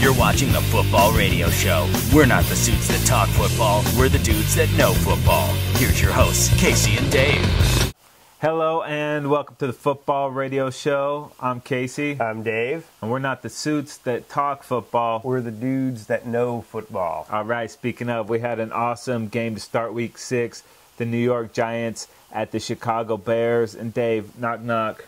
You're watching the Football Radio Show. We're not the suits that talk football, we're the dudes that know football. Here's your hosts, Casey and Dave. Hello and welcome to the Football Radio Show. I'm Casey. I'm Dave. And we're not the suits that talk football. We're the dudes that know football. All right, speaking of, we had an awesome game to start week six. The New York Giants at the Chicago Bears. And Dave, knock knock.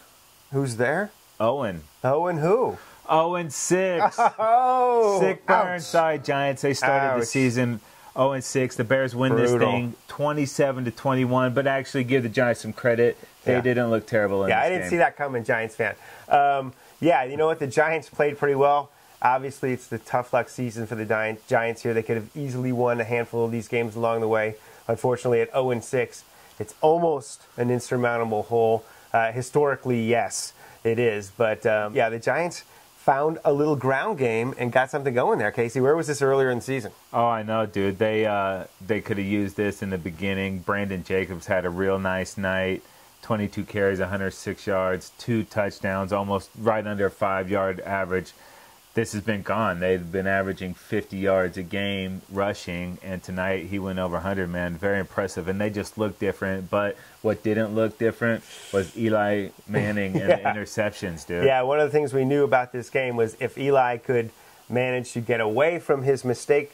Who's there? Owen. Owen who? 0 and 6. Oh, Sick Burnside. Giants. They started ouch. the season 0 and 6. The Bears win Brutal. this thing 27 to 21, but actually give the Giants some credit. They yeah. didn't look terrible Yeah, I didn't game. see that coming, Giants fan. Um, yeah, you know what? The Giants played pretty well. Obviously, it's the tough luck season for the Giants here. They could have easily won a handful of these games along the way. Unfortunately, at 0 and 6, it's almost an insurmountable hole. Uh, historically, yes, it is. But um, yeah, the Giants found a little ground game and got something going there. Casey, where was this earlier in the season? Oh, I know, dude. They uh, they could have used this in the beginning. Brandon Jacobs had a real nice night. 22 carries, 106 yards, two touchdowns, almost right under a five yard average. This has been gone. They've been averaging 50 yards a game rushing, and tonight he went over 100, man. Very impressive. And they just look different. But what didn't look different was Eli Manning and the interceptions, dude. Yeah, one of the things we knew about this game was if Eli could manage to get away from his mistake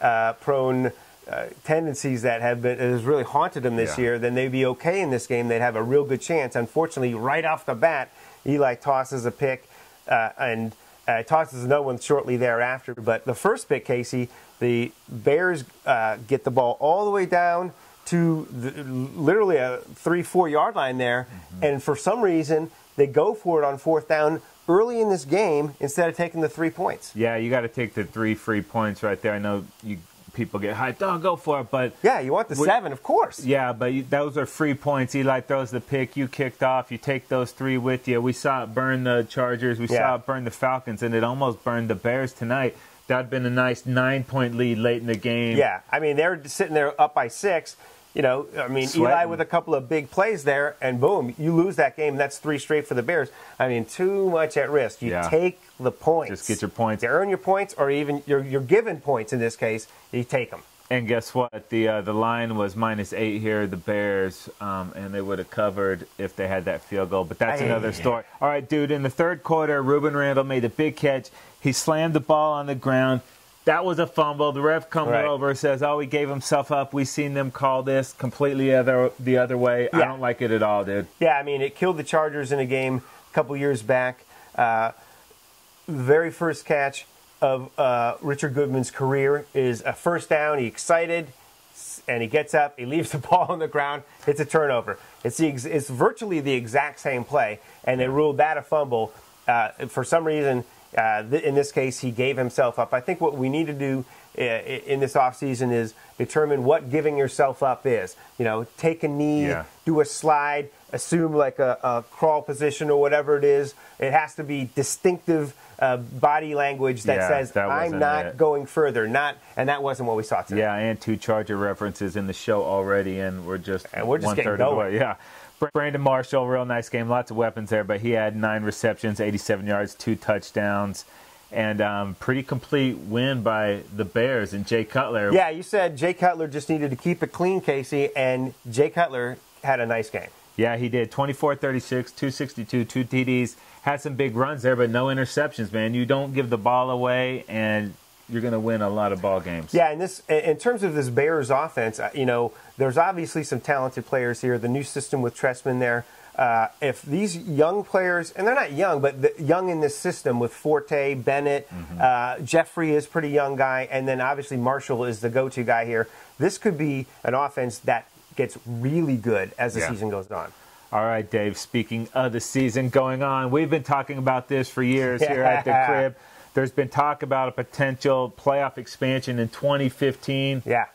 uh, prone uh, tendencies that have been has really haunted him this Yeah. year, then they'd be okay in this game. They'd have a real good chance. Unfortunately, right off the bat, Eli tosses a pick uh, and uh, tosses another one shortly thereafter. But the first pick, Casey, the Bears uh, get the ball all the way down to the, literally a three, four yard line there, and for some reason they go for it on fourth down early in this game instead of taking the three points. Yeah, you got to take the three free points right there. I know you people get hyped. Oh, go for it, but Yeah, you want the seven, of course. yeah, but you, those are free points. Eli throws the pick, you kicked off. You take those three with you. We saw it burn the Chargers. We Yeah. saw it burn the Falcons, and it almost burned the Bears tonight. That'd been a nice nine point lead late in the game. Yeah, I mean they're sitting there up by six. You know, I mean Eli with a couple of big plays there, and boom, you lose that game. That's three straight for the Bears. I mean, too much at risk. You Yeah. take the points. Just get your points. You earn your points, or even you're, you're given points in this case. You take them. And guess what? The uh, the line was minus eight here, the Bears, um, and they would have covered if they had that field goal. But that's another story. All right, dude. In the third quarter, Rueben Randle made a big catch. He slammed the ball on the ground. That was a fumble. The ref comes Right. over says, "Oh, he gave himself up." We seen them call this completely other the other way. I don't like it at all, dude. Yeah, I mean, it killed the Chargers in a game a couple years back. Uh, very first catch of uh, Richard Goodman's career is a first down. He excited, and he gets up. He leaves the ball on the ground. It's a turnover. It's the ex- it's virtually the exact same play, and they ruled that a fumble. Uh, for some reason, uh, th- in this case, he gave himself up. I think what we need to do uh, in this offseason is determine what giving yourself up is. You know, take a knee, Yeah. do a slide, assume like a, a crawl position or whatever it is. It has to be distinctive uh, body language that Yeah, says that I'm wasn't it. going further. Not, and that wasn't what we saw today. Yeah, and two Charger references in the show already, and we're just And we're just one getting third of the going. way. Yeah. Br- Brandon Marshall, real nice game, lots of weapons there, but he had nine receptions, 87 yards, two touchdowns, and um, pretty complete win by the Bears. And Jay Cutler, Yeah, you said Jay Cutler just needed to keep it clean, Casey, and Jay Cutler had a nice game. yeah, he did 24 36, 262, two TDs, had some big runs there, but no interceptions, man. You don't give the ball away, and you're going to win a lot of ball games. Yeah, and this in terms of this Bears offense, uh, you know, there's obviously some talented players here. The new system with Trestman there. Uh, if these young players, and they're not young, but the, young in this system with Forte, Bennett, uh, Jeffery is pretty young guy, and then obviously Marshall is the go-to guy here. This could be an offense that gets really good as the Yeah. season goes on. All right, Dave. Speaking of the season going on, we've been talking about this for years here at the crib. There's been talk about a potential playoff expansion in 2015. Yeah.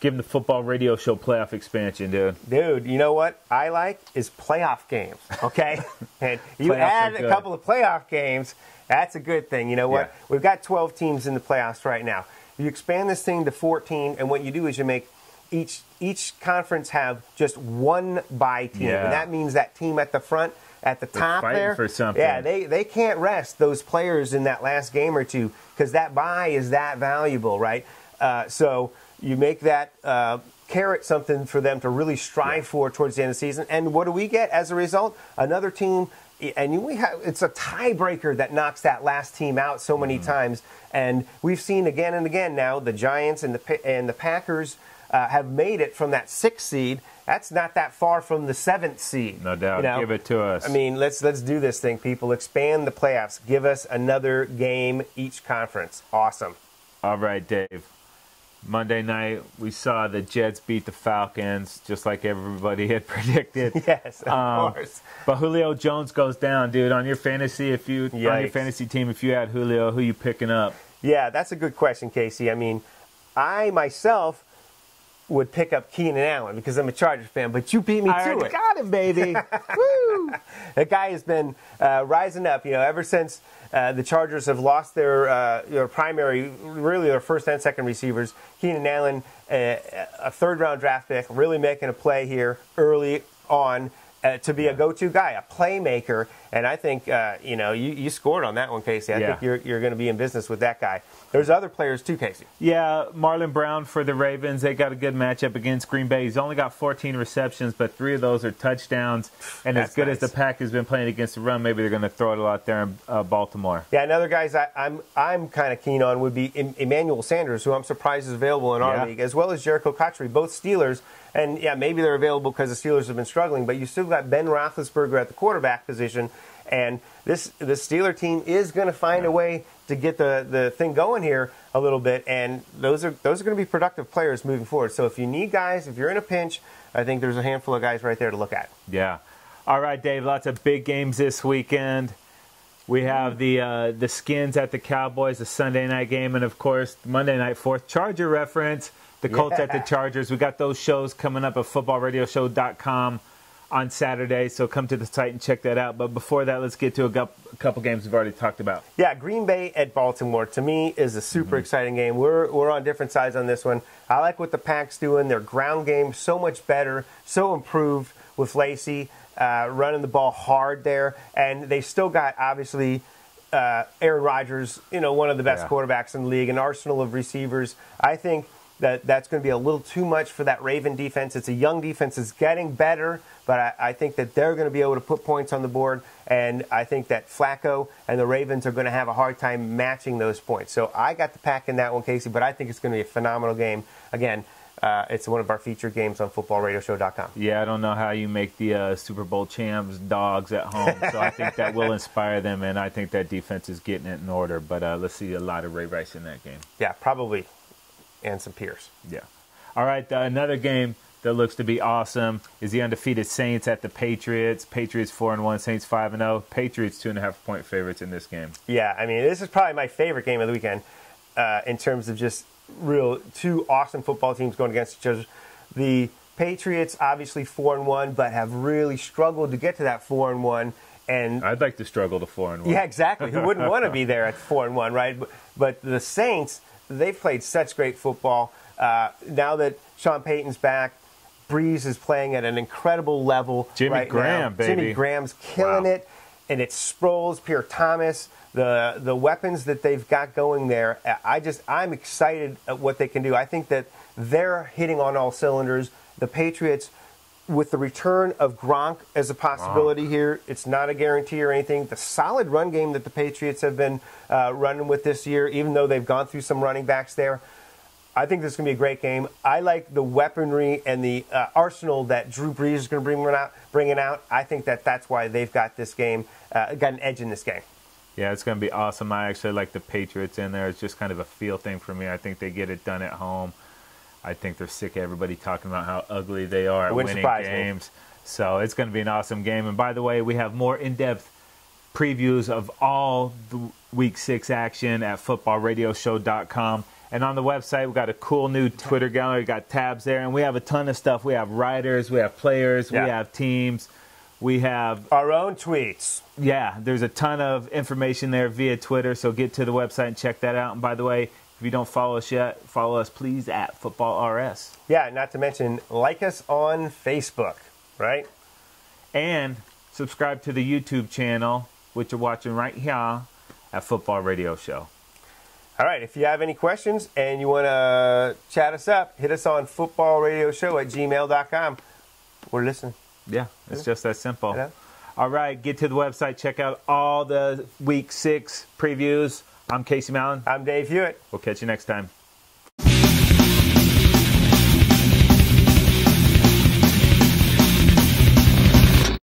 Give them the football radio show playoff expansion, dude. Dude, you know what I like is playoff games. Okay, and you add a couple of playoff games, that's a good thing. You know what? Yeah. We've got 12 teams in the playoffs right now. You expand this thing to 14, and what you do is you make each each conference have just one bye team, Yeah. and that means that team at the front at the top fighting there. for something. Yeah, they they can't rest those players in that last game or two because that bye is that valuable, right? Uh, so you make that. Uh, carrot something for them to really strive for towards the end of the season. And what do we get as a result? Another team and we have it's a tiebreaker that knocks that last team out so many Mm-hmm. times and we've seen again and again now the Giants and the and the Packers uh, have made it from that sixth seed that's not that far from the seventh seed No doubt. you know? Give it to us. I mean let's let's do this thing people expand the playoffs give us another game each conference awesome All right, Dave. Monday night, we saw the Jets beat the Falcons, just like everybody had predicted. yes of Um, course But Julio Jones goes down, dude. On your fantasy, if you on your fantasy team, if you had Julio, who you picking up? Yeah, that's a good question, Casey. I mean, I myself would pick up Keenan Allen because I'm a Chargers fan, but you beat me I to it. got him, baby. Woo! That guy has been uh, rising up, you know, ever since uh, the Chargers have lost their, uh, their primary, really their first and second receivers. Keenan Allen, uh, a third round draft pick, really making a play here early on. Uh, to be a go-to guy, a playmaker, and I think uh, you know you, you scored on that one, Casey. I Yeah. think you're you're going to be in business with that guy. There's other players too, Casey. Yeah, Marlon Brown for the Ravens. They got a good matchup against Green Bay. He's only got 14 receptions, but three of those are touchdowns. And as good as the Pack has been playing against the run, maybe they're going to throw it a lot there in uh, Baltimore. Yeah, another guys I, I'm I'm kind of keen on would be Em- Emmanuel Sanders, who I'm surprised is available in our Yeah. league, as well as Jerricho Cotchery, both Steelers. And yeah, maybe they're available because the Steelers have been struggling, but you still got Ben Roethlisberger at the quarterback position, and this the Steeler team is going to find a way to get the, the thing going here a little bit, and those are those are going to be productive players moving forward. So if you need guys, if you're in a pinch, I think there's a handful of guys right there to look at. Yeah. All right, Dave. Lots of big games this weekend. We have the uh, the Skins at the Cowboys, the Sunday night game, and of course Monday night fourth Charger reference. The Colts at the Chargers. We got those shows coming up at footballradioshow.com on Saturday, so come to the site and check that out. But before that, let's get to a, a couple games we've already talked about. Yeah, Green Bay at Baltimore to me is a super Mm-hmm. exciting game. We're we're on different sides on this one. I like what the Pack's doing. Their ground game so much better, so improved with Lacy uh, running the ball hard there, and they still got obviously. Uh, Aaron Rodgers, you know, one of the best Yeah. quarterbacks in the league, an arsenal of receivers. I think that that's going to be a little too much for that Raven defense. It's a young defense. It's getting better, but I, I think that they're going to be able to put points on the board. And I think that Flacco and the Ravens are going to have a hard time matching those points. So I got the pack in that one, Casey, but I think it's going to be a phenomenal game. Again, uh, it's one of our featured games on footballradioshow.com. Yeah, I don't know how you make the uh, Super Bowl champs dogs at home, so I think that will inspire them, and I think that defense is getting it in order. But uh, let's see a lot of Ray Rice in that game. Yeah, probably. And some Pierce. Yeah. All right. Uh, another game that looks to be awesome is the undefeated Saints at the Patriots. Patriots four and one, Saints five and zero. Patriots two and a half point favorites in this game. Yeah, I mean, this is probably my favorite game of the weekend uh, in terms of just real two awesome football teams going against each other. The Patriots, obviously four and one, but have really struggled to get to that four and one. And I'd like to struggle to four and one. yeah, exactly. Who wouldn't want to be there at four and one, right? But, but the Saints, they've played such great football. Uh, now that Sean Payton's back, Brees is playing at an incredible level. Jimmy right Graham, now. baby. Jimmy Graham's killing Wow. it, and it's Sproles, Pierre Thomas, the the weapons that they've got going there. I just I'm excited at what they can do. I think that they're hitting on all cylinders. The Patriots with the return of Gronk as a possibility here, it's not a guarantee or anything. The solid run game that the Patriots have been uh, running with this year, even though they've gone through some running backs there, I think this is going to be a great game. I like the weaponry and the uh, arsenal that Drew Brees is going to bring out. Bringing out, I think that that's why they've got this game, uh, got an edge in this game. Yeah, it's going to be awesome. I actually like the Patriots in there. It's just kind of a feel thing for me. I think they get it done at home. I think they're sick of everybody talking about how ugly they are at winning surprise me. games. So it's going to be an awesome game. And by the way, we have more in depth previews of all the week six action at footballradioshow.com. And on the website, we got a cool new Twitter gallery, we got tabs there, and we have a ton of stuff. We have writers, we have players, Yeah. we have teams, we have Our own tweets. yeah, there's a ton of information there via Twitter, so get to the website and check that out. And by the way, if you don't follow us yet, follow us please at Football RS. Yeah, not to mention like us on Facebook, right? And subscribe to the YouTube channel, which you're watching right here at Football Radio Show. All right, if you have any questions and you want to chat us up, hit us on footballradioshow at gmail.com. We're listening. Yeah, it's just that simple. Yeah. All right, get to the website, check out all the week six previews. I'm Casey Mallon. I'm Dave Hewitt. We'll catch you next time.